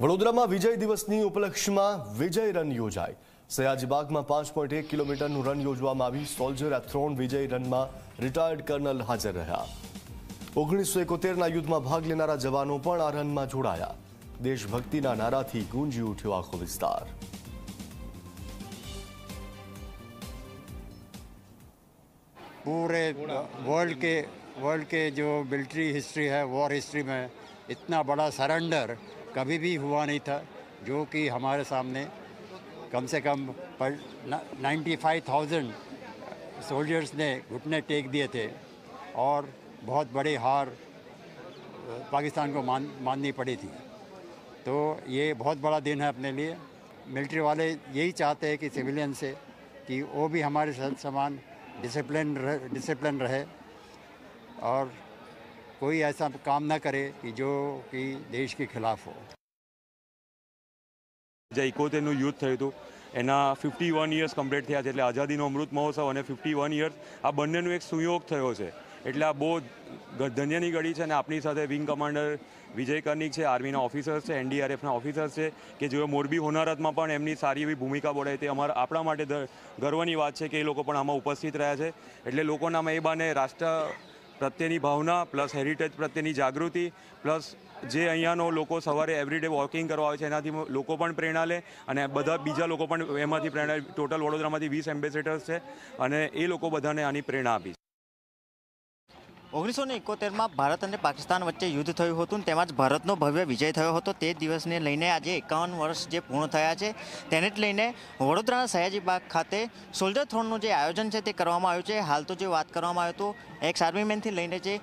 વડોદરામાં વિજય દિવસની ઉપલક્ષમાં વિજય રન યોજાઈ સયાજીબાગમાં પાંચ પોઈન્ટ એક કિલોમીટરનું રન યોજવામાં આવી સોલ્જર એથ્રોન વિજય રનમાં રિટાયર્ડ કર્નલ હાજર રહ્યા ઓગણીસો એકોતેરના યુદ્ધમાં ભાગ લેનારા જવાનો પણ આ રનમાં જોડાયા દેશભક્તિના નારાથી ગુંજી ઉઠ્યો આખો વિસ્તાર पूरे वर्ल्ड के वर्ल्ड के जो मिलिट्री हिस्ट्री है वॉर हिस्ट्री में इतना बड़ा सरेंडर कभी भी हुआ नहीं था, जो कि हमारे सामने कम से कम पर नाइन्टी फाइव थाउज़ेंड सोल्जर्स ने घुटने टेक दिए थे और बहुत बड़ी हार पाकिस्तान को मान, माननी पड़ी थी। तो ये बहुत बड़ा दिन है अपने लिए। मिलिट्री वाले यही चाहते हैं कि सिविलियन से, कि वो भी हमारे समान डिसिप्लिन रहे डिसिप्लिन रहे और कोई ऐसा काम ना करे कि जो कि देश के खिलाफ हो જે ઇકોતેરનું યુદ્ધ થયું હતું એના ફિફ્ટી વન યર્સ કમ્પ્લીટ થયા છે એટલે આઝાદીનો અમૃત મહોત્સવ અને ફિફ્ટી વન યર્સ આ બંનેનું એક સુયોગ થયો છે એટલે આ બહુ ગ- ધન્યની ઘડી છે અને આપણી સાથે વિંગ કમાન્ડર વિજય કર્નિક છે આર્મીના ઓફિસર્સ છે એનડીઆરએફના ઓફિસર્સ છે કે જેઓ મોરબી હોનારતમાં પણ એમની સારી એવી ભૂમિકા બોલાય તે અમારા આપણા માટે ધ- ગર્વની વાત છે કે એ લોકો પણ આમાં ઉપસ્થિત રહ્યા છે એટલે લોકોનામાં એ બાને રાષ્ટ્ર પ્રત્યેની ભાવના, પ્લસ હેરિટેજ પ્રત્યેની જાગૃતિ, પ્લસ જે અહીંયાનો લોકો સવારે એવરીડે વોકિંગ કરવા આવે છે, એનાથી લોકો પણ પ્રેરણા લે અને બધા બીજા લોકો પણ એમાંથી પ્રેરણા ટોટલ વડોદરામાંથી વીસ એમ્બેસેડર્સ છે અને એ લોકો બધાને આની પ્રેરણા આપી. ઓગણીસો ને એકોતેરમાં ભારત અને પાકિસ્તાન વચ્ચે યુદ્ધ થયું હતું તેમજ ભારતનો ભવ્ય વિજય થયો હતો. તે દિવસને લઈને આજે એકાવન વર્ષ જે પૂર્ણ થયા છે, તેને જ લઈને વડોદરાના સયાજીબાગ ખાતે સોલ્જર થ્રોનનું જે આયોજન છે તે કરવામાં આવ્યું છે. હાલ તો જે વાત કરવામાં આવ્યું હતું એક્સ આર્મીમેનથી લઈને જે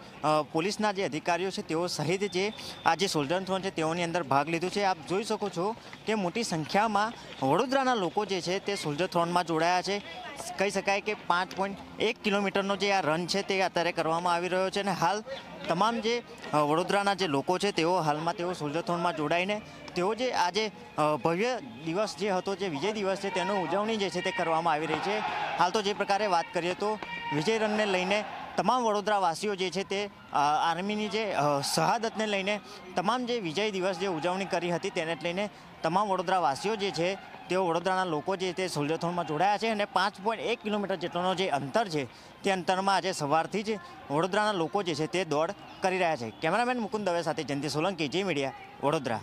પોલીસના જે અધિકારીઓ છે તેઓ સહિત જે આ જે સોલ્જર થ્રોન છે તેઓની અંદર ભાગ લીધું છે. આપ જોઈ શકો છો કે મોટી સંખ્યામાં વડોદરાના લોકો જે છે તે સોલ્જર થ્રોનમાં જોડાયા છે. કહી શકાય કે પાંચ પોઈન્ટ એક કિલોમીટરનો જે આ રન છે તે અત્યારે કરવામાં આવી રહ્યો છે અને હાલ તમામ જે વડોદરાના જે લોકો છે, તેઓ હાલમાં તેઓ સોલ્જરથોનમાં જોડાઈને તેઓ જે આજે ભવ્ય દિવસ જે હતો, જે વિજય દિવસ છે, તેનો ઉજવણી જે છે, તે કરવામાં આવી રહી છે. હાલ તો જે પ્રકારે વાત કરીએ તો વિજય રનને લઈને તમામ વડોદરાવાસીઓ જે છે તે આર્મીની જે શહાદતને લઈને તમામ જે વિજય દિવસ જે ઉજવણી કરી હતી તેને લઈને તમામ વડોદરાવાસીઓ જે છે, તેઓ વડોદરાના લોકો જે તે સોલ્જરથોનમાં જોડાયા છે અને પાંચ પોઈન્ટ એક કિલોમીટર જેટલોનો જે અંતર છે તે અંતરમાં આજે સવારથી જ વડોદરાના લોકો જે છે તે દોડ કરી રહ્યા છે. કેમેરામેન મુકુંદ દવે સાથે જયંતિ સોલંકી, જે મીડિયા, વડોદરા.